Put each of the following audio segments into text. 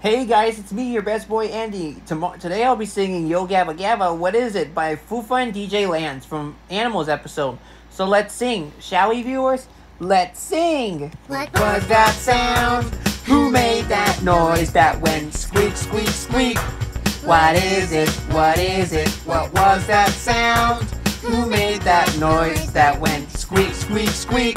Hey guys, it's me, your best boy Andy. Today I'll be singing Yo Gabba Gabba, What Is It by Foofa and DJ Lance from Animals episode. So let's sing, shall we, viewers? Let's sing! What was that sound? Who made that noise that went squeak, squeak, squeak? What is it? What is it? What was that sound? Who made that noise that went squeak, squeak, squeak?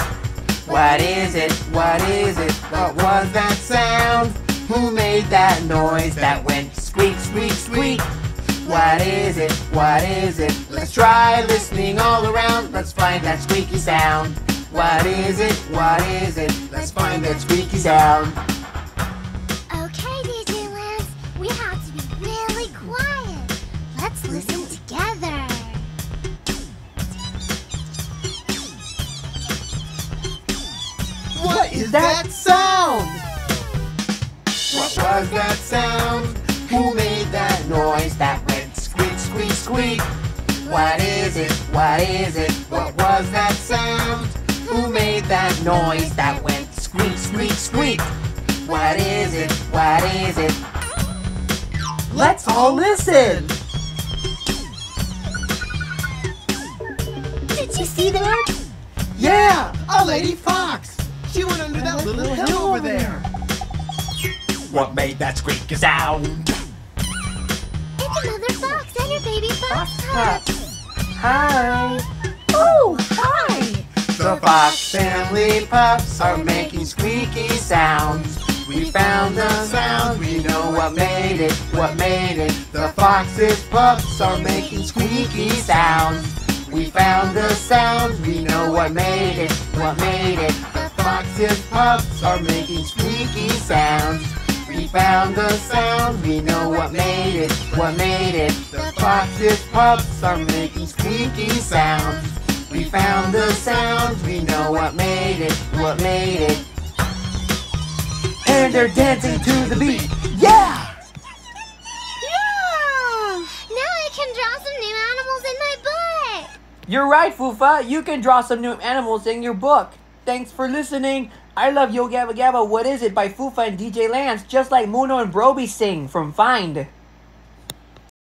What is it? What is it? What was that sound? Who made that noise that went squeak, squeak, squeak? What is it? What is it? Let's try listening all around. Let's find that squeaky sound. What is it? What is it? Let's find that squeaky sound. Okay, DJ Lance, we have to be really quiet. Let's listen together. What is that sound? Was that sound? Who made that noise that went squeak, squeak, squeak? What is it? What is it? What was that sound? Who made that noise that went squeak, squeak, squeak? What is it? What is it? Let's all listen! Did you see that? Yeah, a lady fox. She went under that little hill over there. What made that squeaky sound? It's a mother fox and her baby fox pups. Hi! Oh, hi! The Fox family pups are making squeaky sounds. We found the sound, we know what made it, what made it. The Fox's pups are making squeaky sounds. We found the sound, we know what made it, what made it. The Fox's pups are making squeaky sounds. We found the sound, we know what made it, what made it. The Fox's pups are making squeaky sounds. We found the sound, we know what made it, what made it. And they're dancing to the beat. Yeah! Yeah! Now I can draw some new animals in my book. You're right, Foofa. You can draw some new animals in your book. Thanks for listening. I love Yo Gabba Gabba, What Is It by Foofa and DJ Lance, just like Muno and Brobee sing from Find.